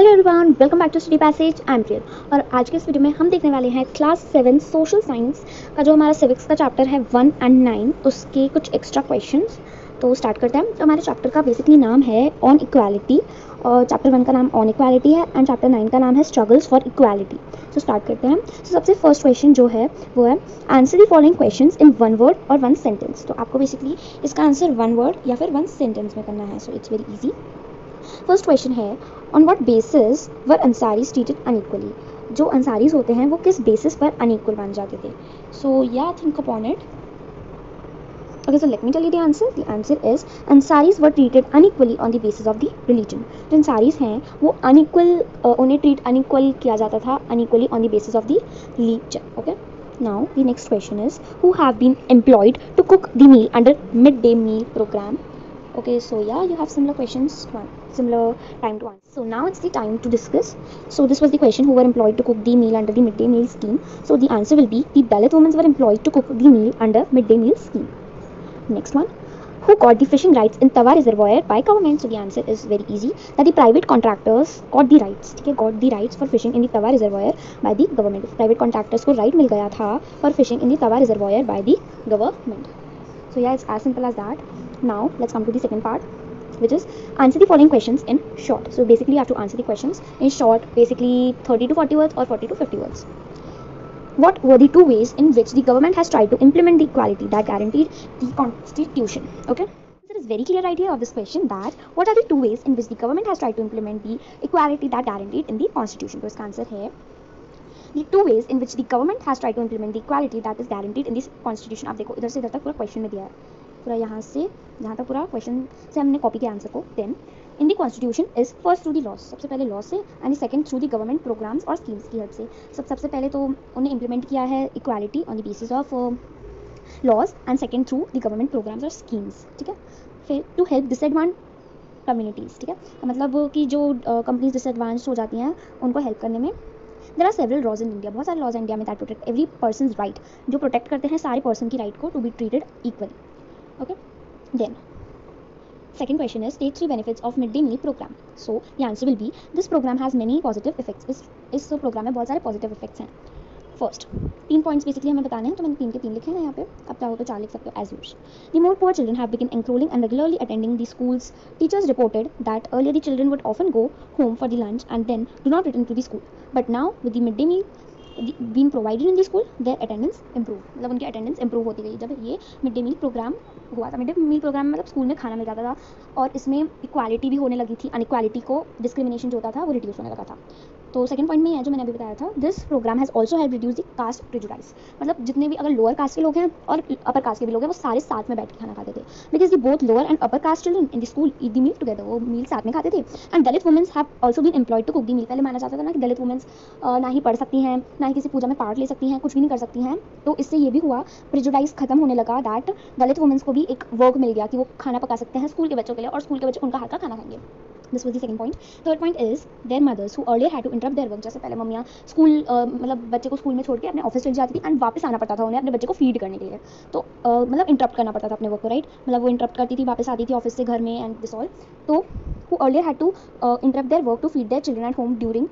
Hello everyone welcome back to study passage I am Priyal और आज के इस वीडियो में हम देखने वाले हैं क्लास सेवन सोशल साइंस का जो हमारा सिविक्स का चैप्टर है वन एंड नाइन उसके कुछ एक्स्ट्रा क्वेश्चंस तो स्टार्ट करते हैं। तो हमारे चैप्टर का बेसिकली नाम है ऑन इक्वालिटी और चैप्टर वन का नाम ऑन इक्वालिटी है एंड चैप्टर नाइन का नाम है स्ट्रगल्स फॉर इक्वालिटी तो स्टार्ट करते हैं। तो so, सबसे फ़र्स्ट क्वेश्चन जो है वो है answer the following question in one word और वन सेंटेंस तो आपको बेसिकली इसका आंसर वन वर्ड या फिर वन सेंटेंस में करना है। So it's very easy first question है on what basis were Ansari treated unequally जो अंसारीज होते हैं वो किस बेसिस पर अनइक्वल मान जाते थे सो या think upon it okay so let me tell you the answer the answer is ansaris were treated unequally on the basis of the religion जो अंसारीज हैं वो अनइक्वल uh, उन्हें ट्रीट अनइक्वल किया जाता था unequally on the basis of the religion okay now the next question is who have been employed to cook the meal under midday meal program okay so yeah you have similar questions to similar time to answer so now it's the time to discuss so this was the question who were employed to cook the meal under the midday meal scheme so the answer will be the dalit women were employed to cook the meal under midday meal scheme next one who got the fishing rights in Tawa reservoir by government so the answer is very easy that the private contractors got the rights ठीक है got the rights for fishing in the Tawa reservoir by the government private contractors को right मिल गया था for fishing in the Tawa reservoir by the government so yeah it's as simple as that now let's come to the second part which is answer the following questions in short so basically you have to answer the questions in short basically 30 to 40 words or 40 to 50 words what were the two ways in which the government has tried to implement the equality that guaranteed the constitution okay there is very clear idea of this question that what are the two ways in which the government has tried to implement the equality that guaranteed in the constitution तो इसका answer है the two ways in which the government has tried to implement the equality that is guaranteed in this constitution आप देखो इधर से इधर तक पूरा क्वेश्चन में दिया है पूरा यहाँ से यहाँ तक पूरा क्वेश्चन से हमने कॉपी के आंसर को. Then in the constitution is first through the laws सबसे पहले लॉ से and second through the government programs और स्कीम्स की हेल्प से. सब सबसे पहले तो उन्हें इंप्लीमेंट किया है equality on the basis of laws and second through the government programs और स्कीम्स ठीक है? फिर टू हेल्प डिसएडवांट कम्युनिटीज़ ठीक है? मतलब कि जो कंपनीज़ uh, डिसएडवांस हो जाती हैं उनको हेल्प करने में there are several laws in India बहुत सारे लॉज इंडिया में that protect every person right जो प्रोटेक्ट करते हैं सारे पर्सन की राइट को to be treated equally okay then second question is state three benefits of midday meal program. So, the answer will be, this program has many positive effects. इस इस programme में बहुत सारे पॉजिटिव इफेक्ट्स हैं. First तीन points basically हमें बताने हैं तो मैंने तीन के तीन लिखे हैं यहाँ पे. अब चाहो तो चार लिख सकते हो as use the more poor children have begun enrolling and regularly attending the schools teachers reported that earlier the children would often go home for the lunch and then do not return to the school but now with the mid day meal been provided in the school their attendance improve मतलब उनकी attendance improve होती गई। जब ये mid day मील programme हुआ था mid day मील programme में मतलब स्कूल में खाना मिल जाता था और इसमें इक्वालिटी भी होने लगी थी अनइक्वालिटी को डिस्क्रिमिनेशन जो होता था, वो रिड्यूस होने लगा था। तो सेकंड पॉइंट में है जो मैंने अभी बताया था this program has also help reduce the caste prejudice मतलब जितने भी अगर लोअर कास्ट के लोग हैं और अपर कास्ट के भी लोग हैं, वो सारे साथ में बैठ के खाना खाते थे. Because the both lower and upper caste children in the school eat the meal together वो मील साथ में खाते थे. And Dalit womens have also been employed to cook the meal पहले माना जाता था ना कि दलित वुमेंस ना ही पढ़ सकती हैं, ना ही किसी पूजा में पार्ट ले सकती हैं, कुछ भी नहीं कर सकती हैं. तो इससे ये भी हुआ प्रिजुडाइज खत्म होने लगा दैट दलित वुमेंस को भी एक वर्क मिल गया कि वो खाना पका सकते हैं स्कूल के बच्चों के लिए और स्कूल के बच्चे उनका हाथ का खाना खाएँगे. This was the second point third point is their mothers who earlier had to interrupt their work जैसे पहले मम्मियाँ स्कूल मतलब बच्चे को स्कूल में छोड़ के अपने ऑफ़िस चली जाती थी एंड वापस आना पड़ता था उन्हें अपने बच्चे को फ़ीड करने के लिए। तो मतलब इंटरप्ट करना पड़ता था अपने वर्क को राइट मतलब वो इंटरप्ट करती थी, वापस आती थी ऑफ़िस से घर में एंड दिस ऑल तो who earlier had to interrupt their work to feed their children at home during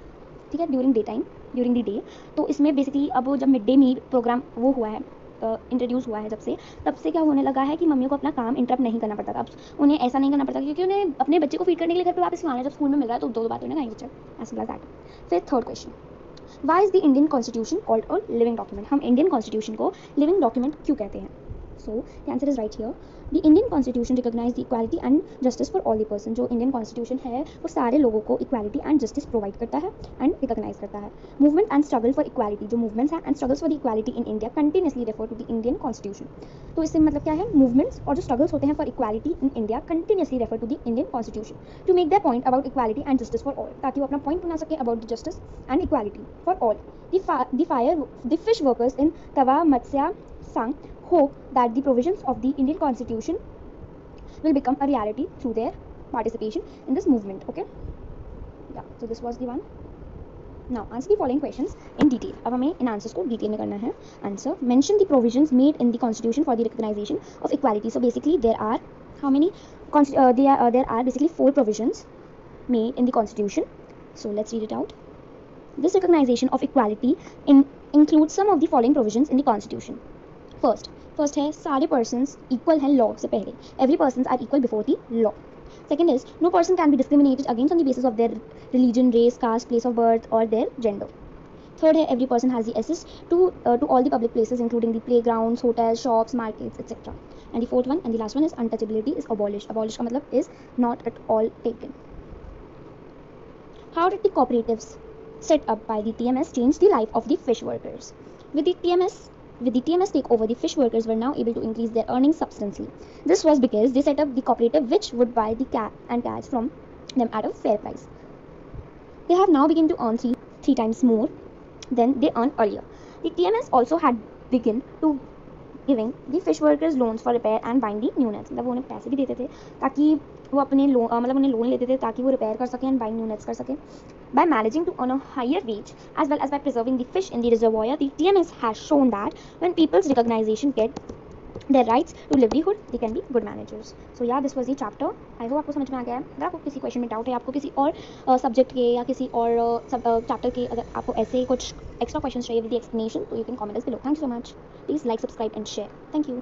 ठीक है during day time during the day तो इसमें बेसिकली अब जब मिड डे मील प्रोग्राम वो हुआ है इंट्रोड्यूस हुआ है जब से, तब से क्या होने लगा है कि मम्मी को अपना काम इंटरप्ट नहीं करना पड़ता था। उन्हें ऐसा नहीं करना पड़ता क्योंकि उन्हें अपने बच्चे को फ़ीड करने के लिए घर पर वापस आना जब स्कूल में मिल रहा है तो दो दो बात उन्हें नहीं बच्चा ऐसा लगा दैट फिर third question why is the Indian constitution called और लिविंग डॉक्यूमेंट हम इंडियन कॉन्स्टिट्यूशन को लिविंग डॉक्यूमेंट क्यों कहते हैं? So the answer is right here the Indian constitution recognize the equality and justice for all the person जो Indian constitution है, वो सारे लोगों को इक्वालिटी एंड जस्टिस प्रोवाइड करता है एंड रिकॉग्नाइज करता है. Movement and struggle for equality जो मूवमेंट्स हैं and struggles for equality in India continuously refer to the Indian constitution तो इससे मतलब क्या है? मूवमेंट्स और जो स्ट्रगल्स होते हैं for equality in India continuously refer to the Indian constitution to make the point about equality and justice for all ताकि वो अपना पॉइंट बना सके about the justice and equality for all the fire the fish workers in Tawa Matsya sang hope that the provisions of the Indian constitution will become a reality through their participation in this movement okay yeah so this was the one now answer the following questions in detail अब हमें इन answers को detail में करना है answer mention the provisions made in the constitution for the recognition of equality so basically there are how many there are basically four provisions made in the constitution So let's read it out. This recognition of equality in, includes some of the following provisions in the Constitution. First, first है सारे persons equal हैं law से पहले. Every persons are equal before the law. Second is no person can be discriminated against on the basis of their religion, race, caste, place of birth, or their gender. Third है every person has the access to uh, to all the public places including the playgrounds, hotels, shops, markets, etc. And the fourth one and the last one is untouchability is abolished. Abolished का मतलब is not at all taken. How did the cooperatives set up by the TMS change the life of the fish workers? With the TMS with the TMS takeover, the fish workers were now able to increase their earnings substantially. This was because they set up the cooperative which would buy the cat and catch from them at a fair price. They have now begun to earn three, three times more than they earned earlier. The TMS also had begun to giving the fish workers loans for repair and binding units मतलब उन्हें पैसे भी देते थे, ताकि वो अपने loan मतलब उन्हें लोन लेते थे, ताकि वो रिपेयर कर सके एंड बाइंग यूनिट्स कर सके। By managing to earn higher wage as well as by preserving the fish in the reservoir the T has shown that when peoples recognization get their rights to livelihood, they can be good managers. So, yeah, this was the chapter. I hope आपको समझ में आ गया है। अगर आपको किसी question में doubt है आपको किसी और सब्जेक्ट के, या किसी और चैप्टर के अगर आपको ऐसे कुछ एक्स्ट्रा क्वेश्चन चाहिए विद एक्सप्लेनेशन तो you can comment below thank you so much please like subscribe and share thank you